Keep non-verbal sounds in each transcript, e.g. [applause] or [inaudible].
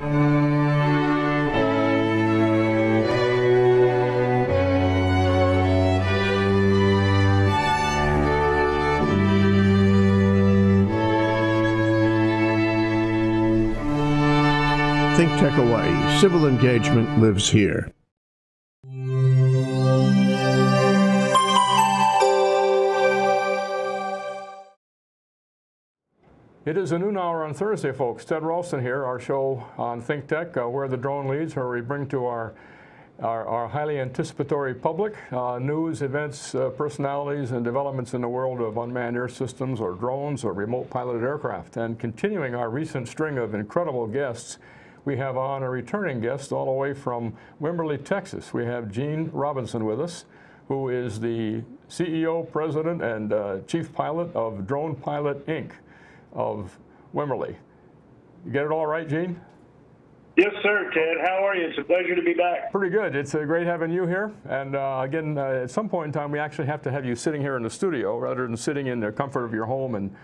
Think Tech Hawaii. Civil engagement lives here. It is a noon hour on Thursday, folks. Ted Ralston here, our show on Think Tech, uh, where the drone leads, where we bring to our our, our highly anticipatory public uh, news, events, uh, personalities, and developments in the world of unmanned air systems or drones or remote piloted aircraft. And continuing our recent string of incredible guests, we have on a returning guest all the way from Wimberley, Texas. We have Gene Robinson with us, who is the CEO, president, and uh, chief pilot of Drone Pilot Inc. of Wimberley. You get it all right, Gene? Yes, sir, Ted. How are you? It's a pleasure to be back. Pretty good. It's uh, great having you here. And uh, again, uh, at some point in time, we actually have to have you sitting here in the studio rather than sitting in the comfort of your home in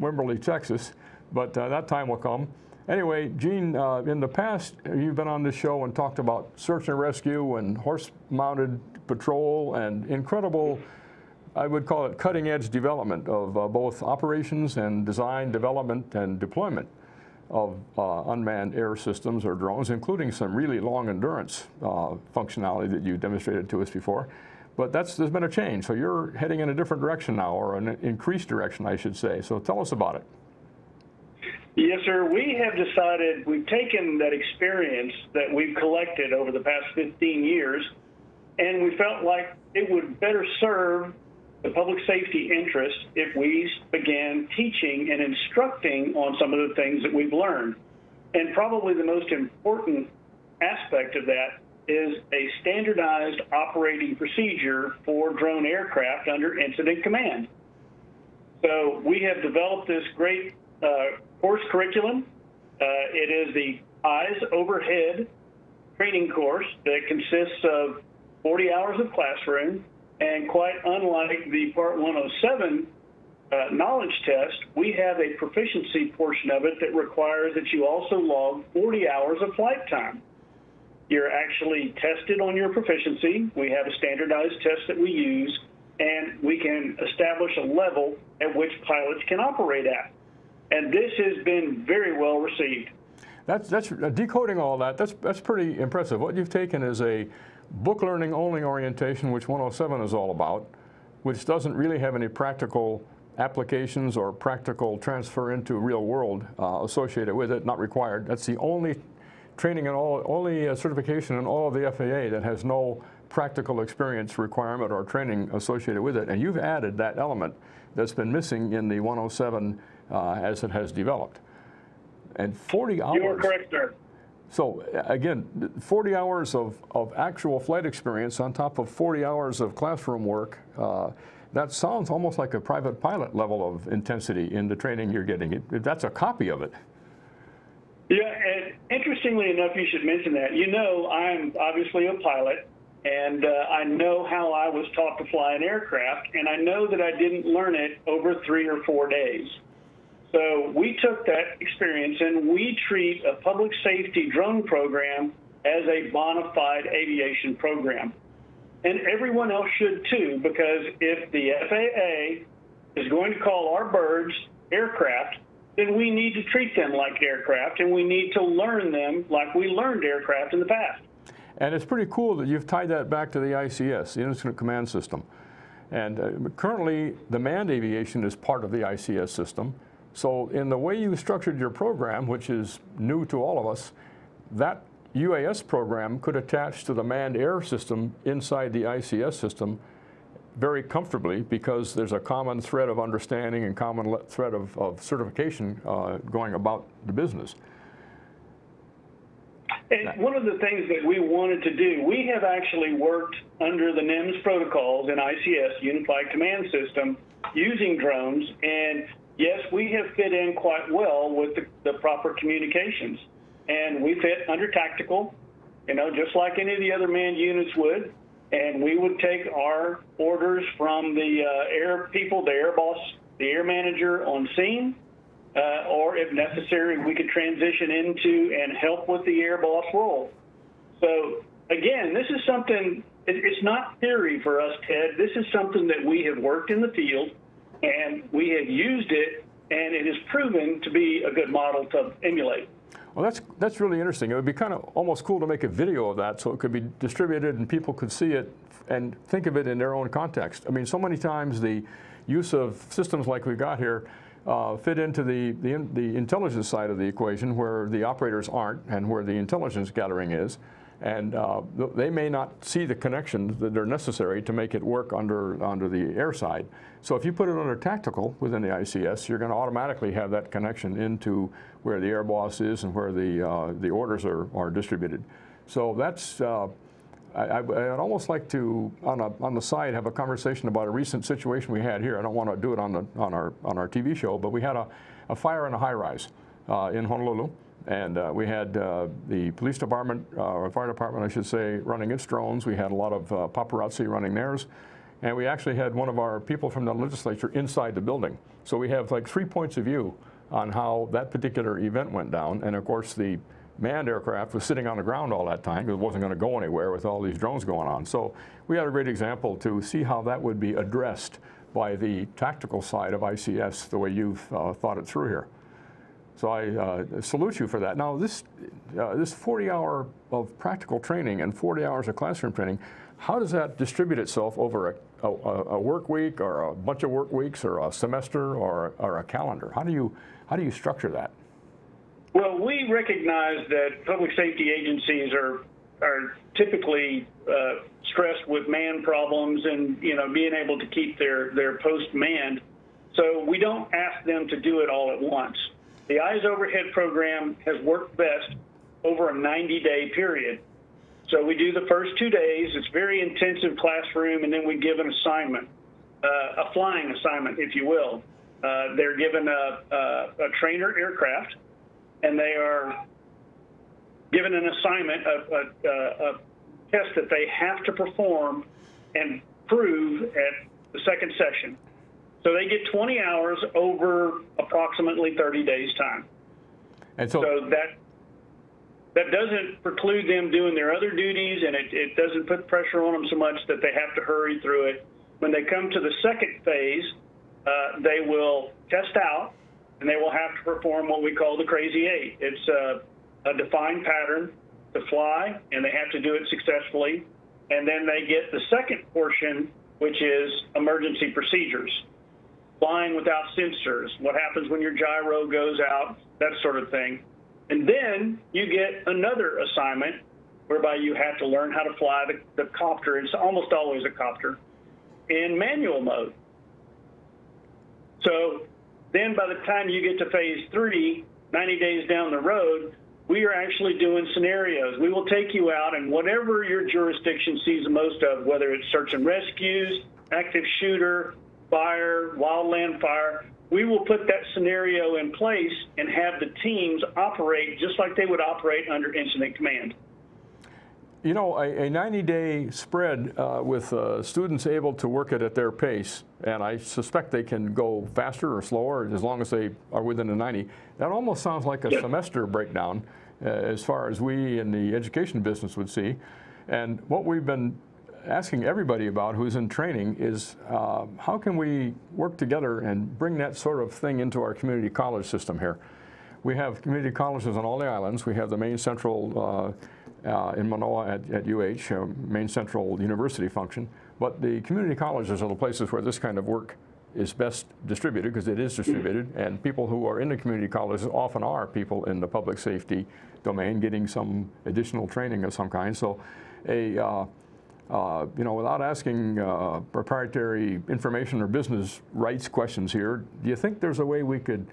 Wimberley, Texas. But uh, that time will come. Anyway, Gene, uh, in the past, you've been on this show and talked about search and rescue and horse-mounted patrol and incredible, I would call it cutting-edge development of uh, both operations and design, development, and deployment of uh, unmanned air systems or drones, including some really long endurance uh, functionality that you demonstrated to us before. But that's, there's been a change. So you're heading in a different direction now, or an increased direction, I should say. So tell us about it. Yes, sir. We have decided, we've taken that experience that we've collected over the past 15 years, and we felt like it would better serve the public safety interest if we began teaching and instructing on some of the things that we've learned. And probably the most important aspect of that is a standardized operating procedure for drone aircraft under incident command. So we have developed this great uh, course curriculum. Uh, it is the Eyes Overhead training course that consists of 40 hours of classroom, and quite unlike the Part 107 uh, knowledge test, we have a proficiency portion of it that requires that you also log 40 hours of flight time. You're actually tested on your proficiency. We have a standardized test that we use, and we can establish a level at which pilots can operate at. And this has been very well received. That's, that's uh, decoding all that. That's, that's pretty impressive. What you've taken is a book learning only orientation, which 107 is all about, which doesn't really have any practical applications or practical transfer into real world uh, associated with it, not required. That's the only training and all, only uh, certification in all of the FAA that has no practical experience requirement or training associated with it. And you've added that element that's been missing in the 107 uh, as it has developed. And 40 hours. You are correct, sir. So again, 40 hours of, of actual flight experience on top of 40 hours of classroom work, uh, that sounds almost like a private pilot level of intensity in the training you're getting. It, that's a copy of it. Yeah, and interestingly enough, you should mention that. You know, I'm obviously a pilot, and uh, I know how I was taught to fly an aircraft, and I know that I didn't learn it over three or four days. So we took that experience and we treat a public safety drone program as a bona fide aviation program. And everyone else should too, because if the FAA is going to call our birds aircraft, then we need to treat them like aircraft and we need to learn them like we learned aircraft in the past. And it's pretty cool that you've tied that back to the ICS, the Incident Command System. And uh, currently, the manned aviation is part of the ICS system. So in the way you structured your program, which is new to all of us, that UAS program could attach to the manned air system inside the ICS system very comfortably because there's a common thread of understanding and common thread of, of certification uh, going about the business. And one of the things that we wanted to do, we have actually worked under the NIMS protocols in ICS, Unified Command System, using drones, and yes, we have fit in quite well with the, the proper communications. And we fit under tactical, you know, just like any of the other manned units would. And we would take our orders from the uh, air people, the air boss, the air manager on scene. uh, or if necessary, we could transition into and help with the air boss role. So again, this is something, it's not theory for us, Ted. This is something that we have worked in the field and we have used it and it has proven to be a good model to emulate. Well, that's that's really interesting. It would be kind of almost cool to make a video of that so it could be distributed and people could see it and think of it in their own context. I mean, so many times the use of systems like we've got here uh, fit into the, the, the intelligence side of the equation where the operators aren't and where the intelligence gathering is. And uh, they may not see the connections that are necessary to make it work under, under the air side. So if you put it under tactical within the ICS, you're going to automatically have that connection into where the air boss is and where the, uh, the orders are, are distributed. So that's, uh, I, would almost like to, on, a, on the side, have a conversation about a recent situation we had here. I don't want to do it on, the, on, our, on our TV show, but we had a, a fire in a high rise uh, in Honolulu. And uh, we had uh, the police department, uh, or fire department, I should say, running its drones. We had a lot of uh, paparazzi running theirs. And we actually had one of our people from the legislature inside the building. So we have like three points of view on how that particular event went down. And of course, the manned aircraft was sitting on the ground all that time because it wasn't going to go anywhere with all these drones going on. So we had a great example to see how that would be addressed by the tactical side of ICS the way you've uh, thought it through here. So I uh, salute you for that. Now, this, uh, this 40 hour of practical training and 40 hours of classroom training, how does that distribute itself over a, a, a work week or a bunch of work weeks or a semester or, or a calendar? How do, you, how do you structure that? Well, we recognize that public safety agencies are are typically uh, stressed with man problems and you know being able to keep their their post manned. So we don't ask them to do it all at once. The Eyes Overhead program has worked best over a 90-day period. So we do the first two days. It's very intensive classroom, and then we give an assignment, uh, a flying assignment, if you will. Uh, they're given a, a, a, trainer aircraft, and they are given an assignment, a, a test that they have to perform and prove at the second session. So they get 20 hours over approximately 30 days time. And so, so that that doesn't preclude them doing their other duties, and it, it doesn't put pressure on them so much that they have to hurry through it. When they come to the second phase, uh, they will test out, and they will have to perform what we call the crazy eight. It's a, a defined pattern to fly, and they have to do it successfully. And then they get the second portion, which is emergency procedures flying without sensors, what happens when your gyro goes out, that sort of thing. And then you get another assignment whereby you have to learn how to fly the, the copter. It's almost always a copter in manual mode. So then by the time you get to phase three, 90 days down the road, we are actually doing scenarios. We will take you out and whatever your jurisdiction sees the most of, whether it's search and rescues, active shooter, fire, wildland fire, we will put that scenario in place and have the teams operate just like they would operate under incident command. You know, a, a 90-day spread uh, with uh, students able to work it at their pace, and I suspect they can go faster or slower as long as they are within the 90. That almost sounds like a semester breakdown uh, as far as we in the education business would see. And what we've been asking everybody about who's in training is uh, how can we work together and bring that sort of thing into our community college system here? We have community colleges on all the islands. We have the main central uh, uh, in Manoa at, at UH, uh, main central university function. But the community colleges are the places where this kind of work is best distributed because it is distributed and people who are in the community colleges often are people in the public safety domain getting some additional training of some kind. So a uh, you know, without asking uh, proprietary information or business rights questions here, do you think there's a way we could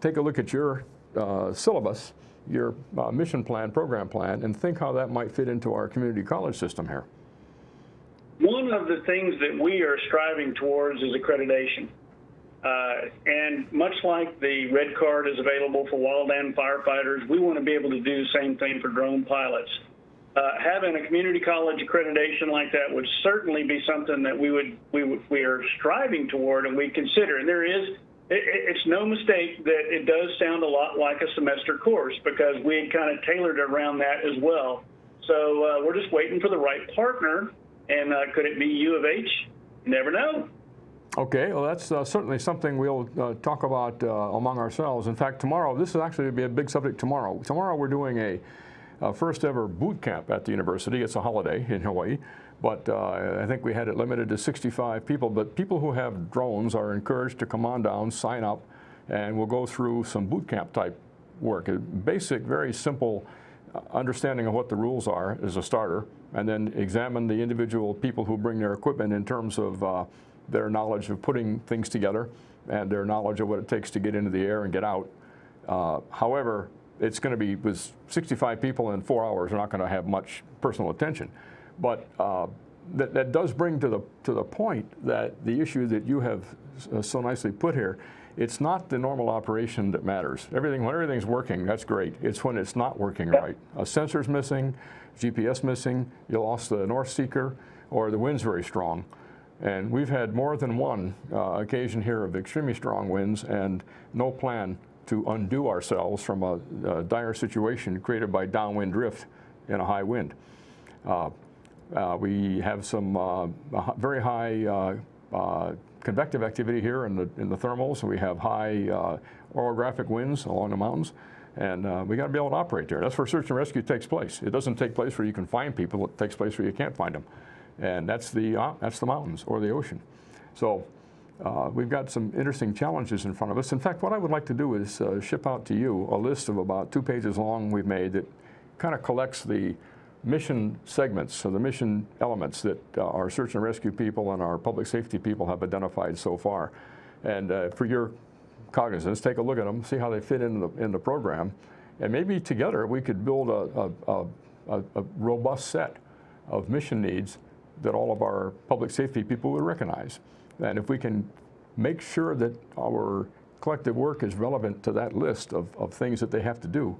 take a look at your uh, syllabus, your uh, mission plan, program plan, and think how that might fit into our community college system here? One of the things that we are striving towards is accreditation. Uh, and much like the red card is available for wildland firefighters, we want to be able to do the same thing for drone pilots uh, having a community college accreditation like that would certainly be something that we would we would, we are striving toward and we consider. And there is it, it's no mistake that it does sound a lot like a semester course because we had kind of tailored around that as well. So uh, we're just waiting for the right partner. And uh, could it be U of H? never know. Okay, well, that's uh, certainly something we'll uh, talk about uh, among ourselves. In fact, tomorrow, this is actually going to be a big subject tomorrow. Tomorrow, we're doing a, a first ever boot camp at the university. It's a holiday in Hawaii, but uh, I think we had it limited to 65 people. But people who have drones are encouraged to come on down, sign up, and we'll go through some boot camp type work. Basic, very simple uh, understanding of what the rules are as a starter, and then examine the individual people who bring their equipment in terms of uh, their knowledge of putting things together and their knowledge of what it takes to get into the air and get out. Uh, however, it's going to be with 65 people in four hours. We're not going to have much personal attention, but uh, that, that does bring to the to the point that the issue that you have uh, so nicely put here. It's not the normal operation that matters. Everything when everything's working, that's great. It's when it's not working right. A sensor's missing, GPS missing, you lost the north seeker, or the wind's very strong. And we've had more than one uh, occasion here of extremely strong winds and no plan to undo ourselves from a, a dire situation created by downwind drift in a high wind. Uh, uh, we have some uh, very high uh, uh, convective activity here in the, in the thermals, and we have high orographic winds along the mountains. And uh, we got to be able to operate there. That's where search and rescue takes place. It doesn't take place where you can find people. It takes place where you can't find them and that's the, uh, that's the mountains or the ocean. So uh, we've got some interesting challenges in front of us. In fact, what I would like to do is uh, ship out to you a list of about two pages long we've made that kind of collects the mission segments, so the mission elements that uh, our search and rescue people and our public safety people have identified so far. And uh, for your cognizance, take a look at them, see how they fit in the, in the program, and maybe together we could build a, a, a, a robust set of mission needs that all of our public safety people would recognize. And if we can make sure that our collective work is relevant to that list of, of things that they have to do,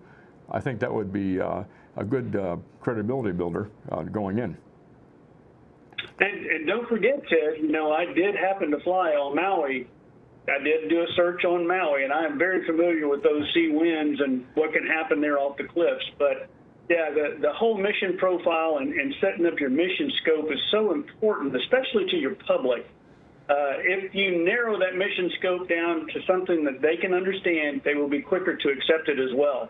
I think that would be uh, a good uh, credibility builder uh, going in. And, and, don't forget, Ted, you know, I did happen to fly on Maui. I did do a search on Maui, and I am very familiar with those sea winds and what can happen there off the cliffs. But yeah, the, the whole mission profile and, and setting up your mission scope is so important, especially to your public. Uh, if you narrow that mission scope down to something that they can understand, they will be quicker to accept it as well.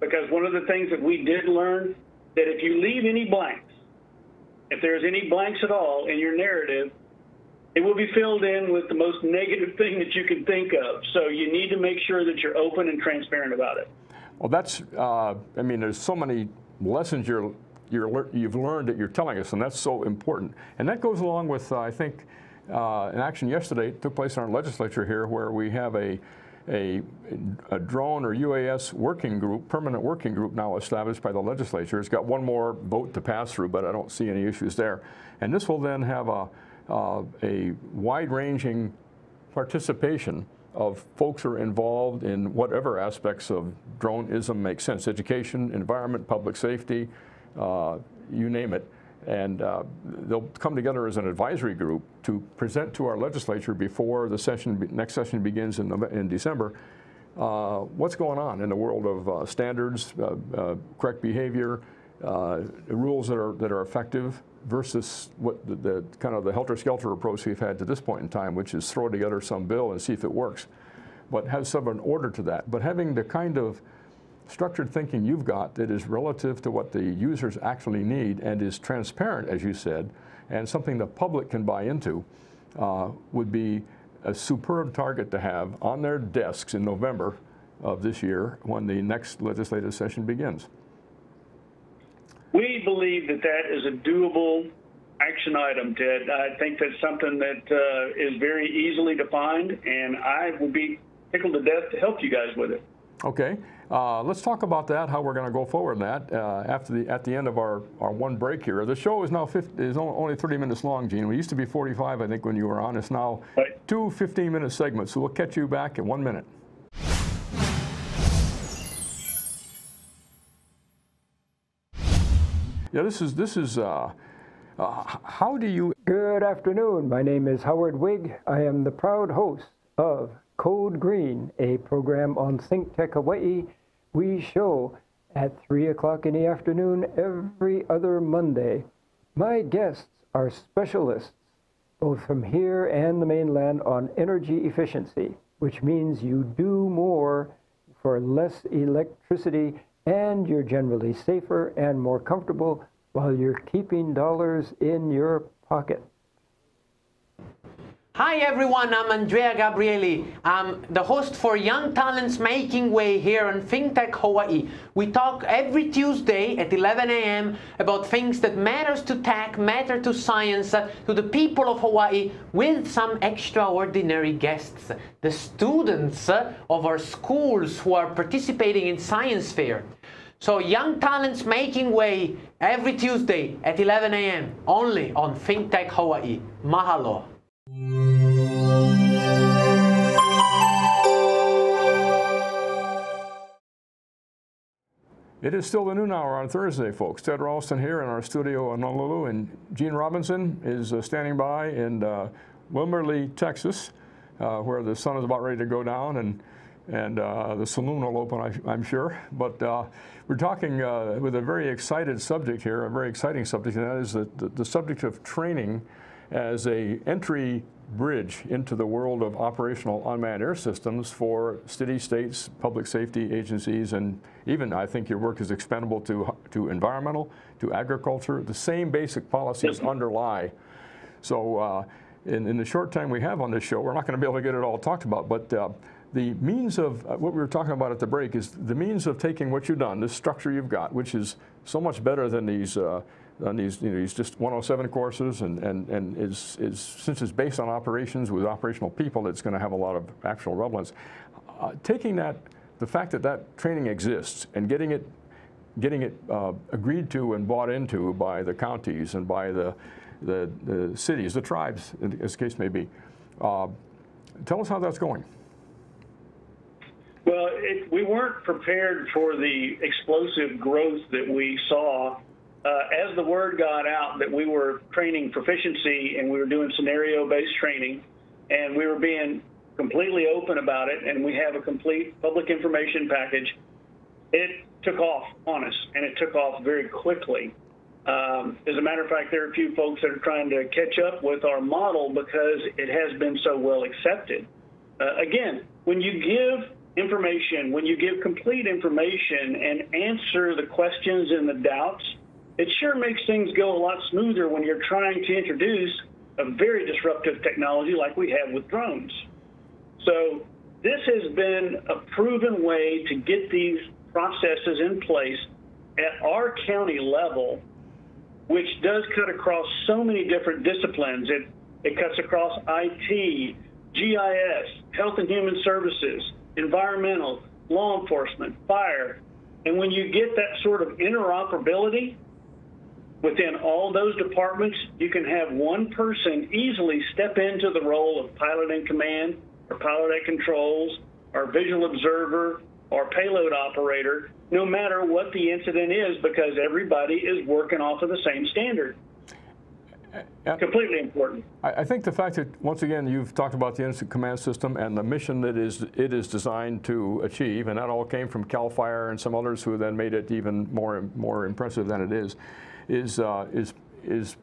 Because one of the things that we did learn that if you leave any blanks, if there's any blanks at all in your narrative, it will be filled in with the most negative thing that you can think of. So you need to make sure that you're open and transparent about it. Well, that's, uh, I mean, there's so many lessons you're, you're, you've learned that you're telling us, and that's so important. And that goes along with, uh, I think, uh, an action yesterday took place in our legislature here where we have a, a, a, drone or UAS working group, permanent working group now established by the legislature. It's got one more vote to pass through, but I don't see any issues there. And this will then have a, uh, a wide-ranging participation of folks who are involved in whatever aspects of droneism make sense, education, environment, public safety, uh, you name it. And uh, they'll come together as an advisory group to present to our legislature before the session, next session begins in, in December, uh, what's going on in the world of uh, standards, uh, uh, correct behavior, rules that are, that are effective, versus what the, the, kind of the helter-skelter approach we've had to this point in time, which is throw together some bill and see if it works, but has some an order to that. But having the kind of structured thinking you've got that is relative to what the users actually need and is transparent, as you said, and something the public can buy into, uh, would be a superb target to have on their desks in November of this year when the next legislative session begins. We believe that that is a doable action item, Ted. I think that's something that uh, is very easily defined, and I would be tickled to death to help you guys with it. Okay. Uh, let's talk about that, how we're going to go forward in that uh, after the, at the end of our, our one break here. The show is now 50, is only 30 minutes long, Gene. We used to be 45, I think, when you were on. It's now right. two 15-minute segments, so we'll catch you back in one minute. Yeah, this is, this is uh, uh, how do you... Good afternoon. My name is Howard Wigg. I am the proud host of Code Green, a program on Think Tech Hawaii. We show at 3 o'clock in the afternoon every other Monday. My guests are specialists, both from here and the mainland, on energy efficiency, which means you do more for less electricity and you're generally safer and more comfortable while you're keeping dollars in your pocket. Hi everyone, I'm Andrea Gabrieli. I'm the host for Young Talents Making Way here on ThinkTech Hawaii. We talk every Tuesday at 11 a.m. about things that matters to tech, matter to science, uh, to the people of Hawaii with some extraordinary guests. The students uh, of our schools who are participating in science fair. So Young Talents Making Way every Tuesday at 11 a.m. only on ThinkTech Hawaii. Mahalo. It is still the noon hour on Thursday, folks. Ted Ralston here in our studio in Honolulu, and Gene Robinson is uh, standing by in uh, Texas, uh, where the sun is about ready to go down, and and uh, the saloon will open, I, am sure. But uh, we're talking uh, with a very excited subject here, a very exciting subject, and that is the, the, the subject of training as a entry bridge into the world of operational unmanned air systems for city, states, public safety agencies, and even I think your work is expendable to, to environmental, to agriculture. The same basic policies underlie. So uh, in, in, the short time we have on this show, we're not going to be able to get it all talked about, but uh, the means of uh, what we were talking about at the break is the means of taking what you've done, this structure you've got, which is so much better than these uh, on these, you know, just 107 courses, and, and, and is, is, since it's based on operations with operational people, it's going to have a lot of actual relevance. Uh, taking that, the fact that that training exists and getting it, getting it uh, agreed to and bought into by the counties and by the, the, the cities, the tribes, as the case may be. Uh, tell us how that's going. Well, it, we weren't prepared for the explosive growth that we saw as the word got out that we were training proficiency and we were doing scenario based training and we were being completely open about it and we have a complete public information package, it took off on us and it took off very quickly. Um, as a matter of fact, there are a few folks that are trying to catch up with our model because it has been so well accepted. Uh, again, when you give information, when you give complete information and answer the questions and the doubts, it sure makes things go a lot smoother when you're trying to introduce a very disruptive technology like we have with drones. So this has been a proven way to get these processes in place at our county level, which does cut across so many different disciplines. It, it cuts across IT, GIS, health and human services, environmental, law enforcement, fire. And when you get that sort of interoperability, Within all those departments, you can have one person easily step into the role of pilot in command, or pilot at controls, or visual observer, or payload operator, no matter what the incident is, because everybody is working off of the same standard. Uh, Completely important. I, think the fact that once again you've talked about the incident command system and the mission that is it is designed to achieve, and that all came from Cal Fire and some others who then made it even more more impressive than it is is, uh, is, is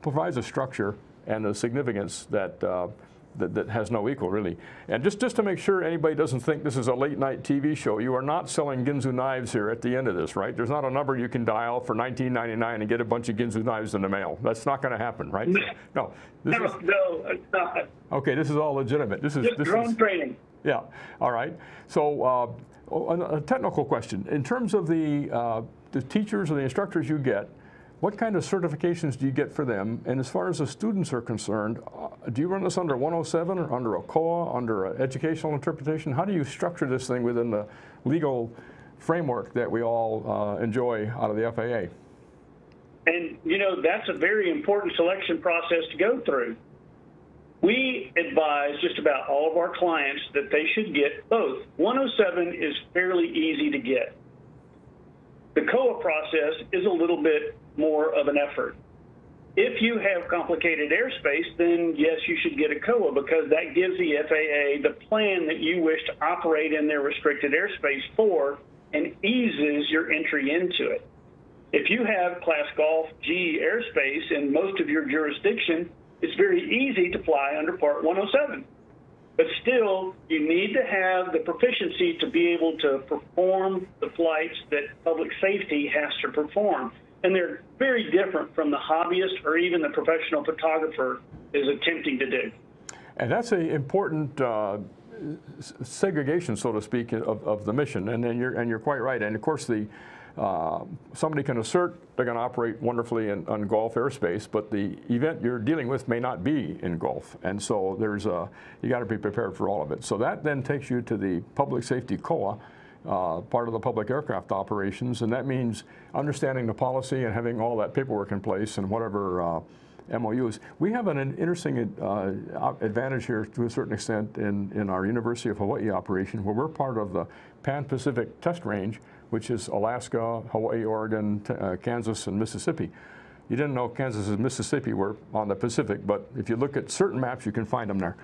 provides a structure and a significance that, uh, that, that, has no equal, really. And just, just to make sure anybody doesn't think this is a late night TV show, you are not selling Ginsu knives here at the end of this, right? There's not a number you can dial for 19.99 and get a bunch of Ginsu knives in the mail. That's not going to happen, right? No. No, no, is, no, it's not. Okay, this is all legitimate. This is just this drone is, training. Yeah. All right. So. Uh, a technical question. In terms of the, uh, the teachers or the instructors you get, what kind of certifications do you get for them? And as far as the students are concerned, uh, do you run this under 107 or under a COA, under an educational interpretation? How do you structure this thing within the legal framework that we all uh, enjoy out of the FAA? And, you know, that's a very important selection process to go through. We advise just about all of our clients that they should get both. 107 is fairly easy to get. The COA process is a little bit more of an effort. If you have complicated airspace, then yes, you should get a COA because that gives the FAA the plan that you wish to operate in their restricted airspace for and eases your entry into it. If you have Class Golf G airspace in most of your jurisdiction, it's very easy to fly under Part 107. But still, you need to have the proficiency to be able to perform the flights that public safety has to perform. And they're very different from the hobbyist or even the professional photographer is attempting to do. And that's an important uh, segregation, so to speak, of, of the mission. And, and, you're, and you're quite right. And of course, the uh, somebody can assert they're going to operate wonderfully in, on Golf airspace, but the event you're dealing with may not be in Golf, and so there's a you got to be prepared for all of it. So that then takes you to the public safety COA. Uh, part of the public aircraft operations, and that means understanding the policy and having all that paperwork in place and whatever uh, MOUs. We have an, an interesting uh, advantage here to a certain extent in, in our University of Hawaii operation where we're part of the Pan-Pacific Test Range, which is Alaska, Hawaii, Oregon, uh, Kansas, and Mississippi. You didn't know Kansas and Mississippi were on the Pacific, but if you look at certain maps, you can find them there.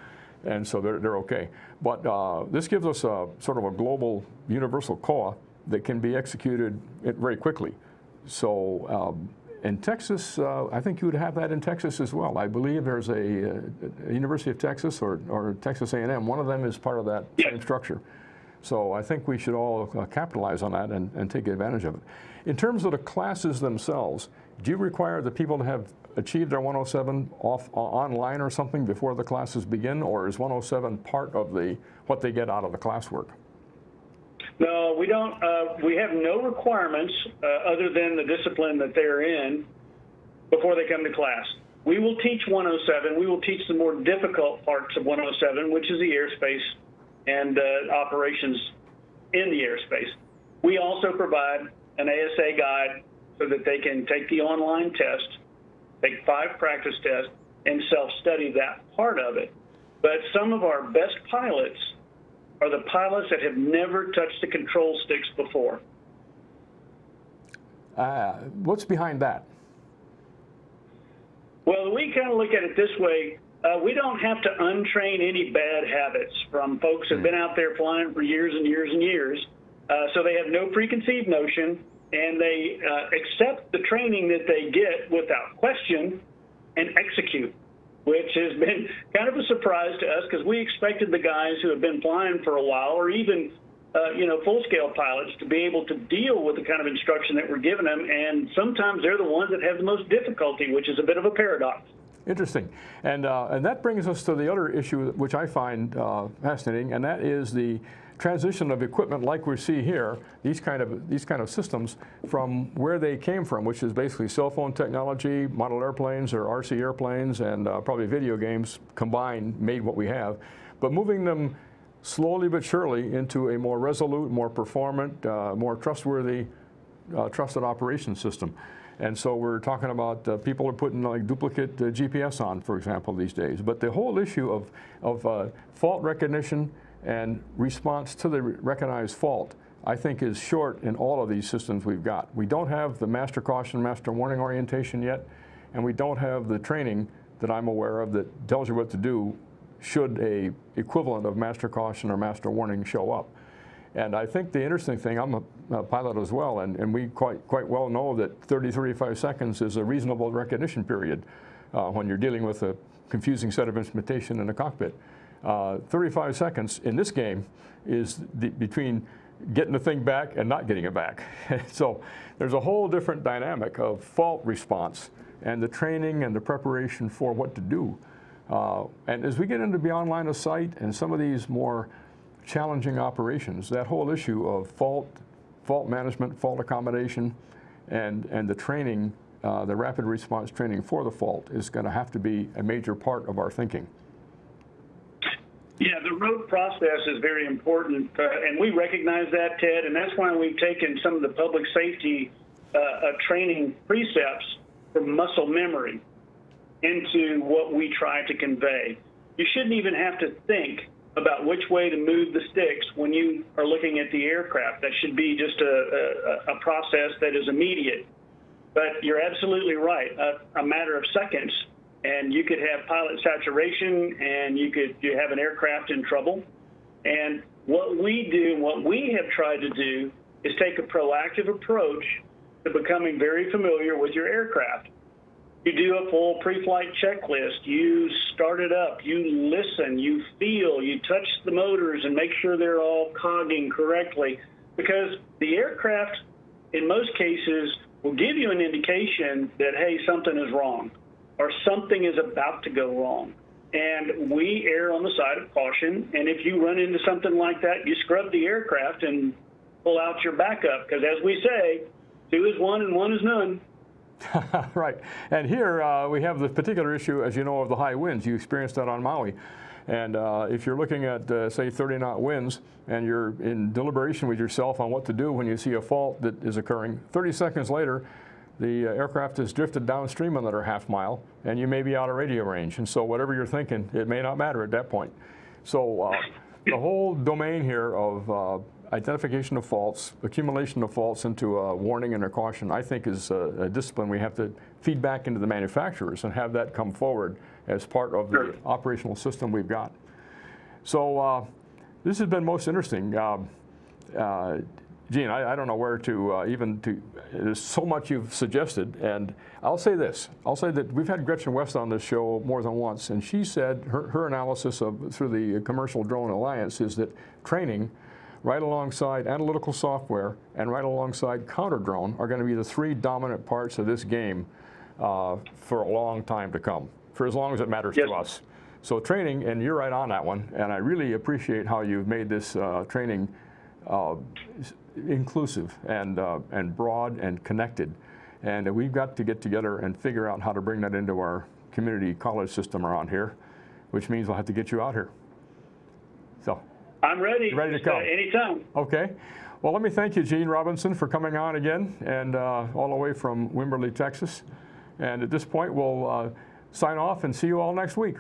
And so they're, they're okay. But uh, this gives us a sort of a global universal COA that can be executed very quickly. So um, in Texas, uh, I think you would have that in Texas as well. I believe there's a, a University of Texas or, or Texas A&M. One of them is part of that same structure. So I think we should all uh, capitalize on that and, and take advantage of it. In terms of the classes themselves, do you require the people to have achieved their 107 off uh, online or something before the classes begin, or is 107 part of the what they get out of the classwork? No, we don't. Uh, we have no requirements uh, other than the discipline that they're in before they come to class. We will teach 107. We will teach the more difficult parts of 107, which is the airspace and uh, operations in the airspace. We also provide an ASA guide so that they can take the online test, take five practice tests, and self-study that part of it. But some of our best pilots are the pilots that have never touched the control sticks before. Uh, what's behind that? Well, we kind of look at it this way. Uh, we don't have to untrain any bad habits from folks who've been out there flying for years and years and years. Uh, so they have no preconceived notion and they uh, accept the training that they get without question and execute, which has been [laughs] kind of a surprise to us because we expected the guys who have been flying for a while or even uh, you know, full-scale pilots to be able to deal with the kind of instruction that we're giving them, and sometimes they're the ones that have the most difficulty, which is a bit of a paradox. Interesting. And, uh, and that brings us to the other issue which I find uh, fascinating, and that is the transition of equipment like we see here, these kind of these kind of systems, from where they came from, which is basically cell phone technology, model airplanes or RC airplanes, and uh, probably video games combined made what we have, but moving them slowly but surely into a more resolute, more performant, uh, more trustworthy, uh, trusted operation system. And so we're talking about uh, people are putting like duplicate uh, GPS on, for example, these days. But the whole issue of, of uh, fault recognition and response to the recognized fault, I think is short in all of these systems we've got. We don't have the master caution, master warning orientation yet, and we don't have the training that I'm aware of that tells you what to do should a equivalent of master caution or master warning show up. And I think the interesting thing, I'm a, a pilot as well, and, and, we quite, quite well know that 30, 35 seconds is a reasonable recognition period uh, when you're dealing with a confusing set of instrumentation in a cockpit. Uh, 35 seconds in this game is the, between getting the thing back and not getting it back. [laughs] so there's a whole different dynamic of fault response and the training and the preparation for what to do. Uh, and as we get into beyond line of sight and some of these more challenging operations. That whole issue of fault, fault management, fault accommodation, and, and the training, uh, the rapid response training for the fault is going to have to be a major part of our thinking. Yeah, the road process is very important, uh, and we recognize that, Ted, and that's why we've taken some of the public safety uh, uh training precepts from muscle memory into what we try to convey. You shouldn't even have to think about which way to move the sticks when you are looking at the aircraft. That should be just a, a, a process that is immediate. But you're absolutely right. A, a matter of seconds, and you could have pilot saturation, and you could you have an aircraft in trouble. And what we do, what we have tried to do, is take a proactive approach to becoming very familiar with your aircraft. You do a full pre-flight checklist. You start it up. You listen. You feel. You touch the motors and make sure they're all cogging correctly. Because the aircraft, in most cases, will give you an indication that hey, something is wrong, or something is about to go wrong. And we err on the side of caution. And if you run into something like that, you scrub the aircraft and pull out your backup. Because as we say, two is one and one is none. [laughs] right. And here uh, we have the particular issue, as you know, of the high winds. You experienced that on Maui. And uh, if you're looking at, uh, say, 30 knot winds and you're in deliberation with yourself on what to do when you see a fault that is occurring, 30 seconds later, the uh, aircraft has drifted downstream another half mile and you may be out of radio range. And so whatever you're thinking, it may not matter at that point. So uh, the whole domain here of uh, identification of faults, accumulation of faults into a warning and a caution, I think is a, a, discipline we have to feed back into the manufacturers and have that come forward as part of the operational system we've got. So uh, this has been most interesting. Gene, I, I, don't know where to uh, even to, there's so much you've suggested, and I'll say this. I'll say that we've had Gretchen West on this show more than once, and she said her, her analysis of through the Commercial Drone Alliance is that training right alongside analytical software and right alongside counter drone are going to be the three dominant parts of this game uh, for a long time to come, for as long as it matters yes. to us. So training, and you're right on that one, and I really appreciate how you've made this uh, training uh, inclusive and, uh, and broad and connected. And we've got to get together and figure out how to bring that into our community college system around here, which means we'll have to get you out here. So. I'm ready. You ready to come? Uh, anytime. Okay. Well, let me thank you, Gene Robinson, for coming on again, and uh, all the way from Wimberley, Texas. And at this point, we'll uh, sign off and see you all next week.